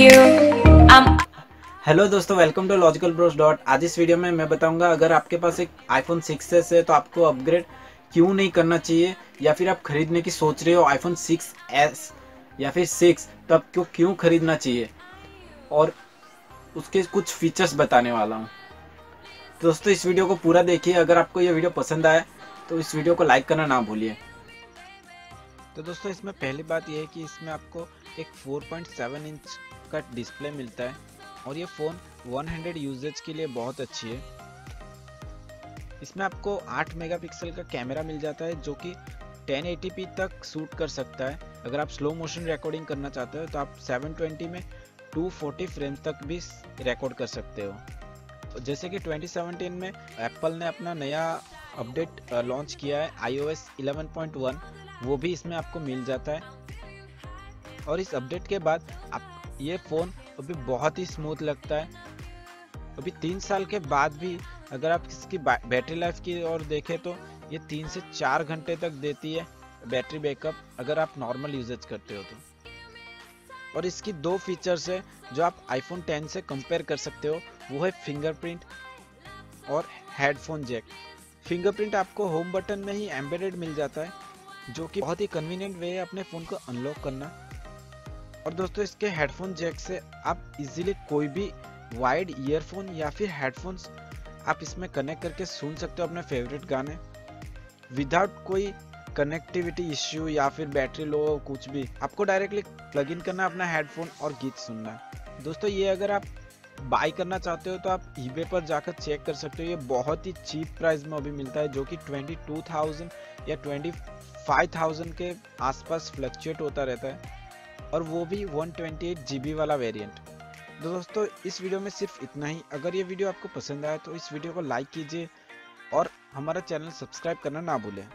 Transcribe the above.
Hello दोस्तों welcome to logical bros dot आज इस वीडियो में मैं बताऊँगा, अगर आपके पास एक आईफोन 6s है तो आपको अपग्रेड क्यों नहीं करना चाहिए? या फिर आप खरीदने की सोच रहे हो आईफोन 6s या फिर 6 तो आपको क्यों खरीदना चाहिए? और उसके कुछ फीचर्स बताने वाला हूँ। दोस्तों, इस वीडियो को पूरा देखिए। अगर आपको ये वीडियो पसंद आए तो इस वीडियो को लाइक करना ना भूलिए। तो दोस्तों, इसमें पहली बात यह है कि इसमें आपको एक 4.7 इंच का डिस्प्ले मिलता है। और ये फ़ोन 100 यूजेज के लिए बहुत अच्छी है। इसमें आपको 8 मेगापिक्सल का कैमरा मिल जाता है, जो कि 1080p तक शूट कर सकता है। अगर आप स्लो मोशन रिकॉर्डिंग करना चाहते हो तो आप 720 में 240 फ्रेम्स तक भी रिकॉर्ड कर सकते हो। जैसे कि 2017 में एप्पल ने अपना नया अपडेट लॉन्च किया है, iOS 11.1 वो भी इसमें आपको मिल जाता है। और इस अपडेट के बाद आप ये फ़ोन अभी बहुत ही स्मूथ लगता है। अभी तीन साल के बाद भी अगर आप इसकी बैटरी लाइफ की ओर देखें तो ये तीन से चार घंटे तक देती है बैटरी बैकअप अगर आप नॉर्मल यूजेज करते हो तो। और इसकी दो फीचर्स है जो आप आईफोन 10 से कंपेयर कर सकते हो। वो है फिंगरप्रिंट और हेडफोन जैक फिंगरप्रिंट आपको होम बटन में ही एम्बेडेड मिल जाता है, जो कि बहुत ही कन्वीनियंट वे है अपने फ़ोन को अनलॉक करना। और दोस्तों इसके हेडफोन जैक से आप इजीली कोई भी वाइड ईयरफोन या फिर हेडफोन्स आप इसमें कनेक्ट करके सुन सकते हो अपने फेवरेट गाने। विदाउट कोई कनेक्टिविटी इश्यू या फिर बैटरी लो कुछ भी आपको डायरेक्टली प्लग इन करना अपना हेडफोन और गीत सुनना है। दोस्तों ये अगर आप बाई करना चाहते हो तो आप ईबे पर जाकर चेक कर सकते हो। ये बहुत ही चीप प्राइस में अभी मिलता है जो कि 22,000 या 25,000 के आसपास फ्लक्चुएट होता रहता है। और वो भी 128 जीबी वाला वेरिएंट तो दोस्तों, इस वीडियो में सिर्फ़ इतना ही। अगर ये वीडियो आपको पसंद आया तो इस वीडियो को लाइक कीजिए और हमारा चैनल सब्सक्राइब करना ना भूलें।